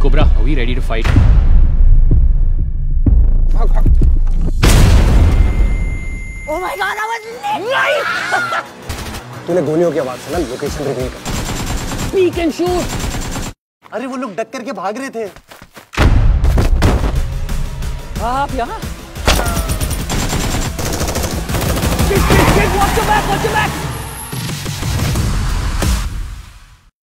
Cobra, are we ready to fight? Oh my god, I was late! तूने गोलियों की आवाज़ से ना लोकेशन रिवील कर Peek and shoot! अरे वो लोग डक करके भाग रहे थे आप यहाँ?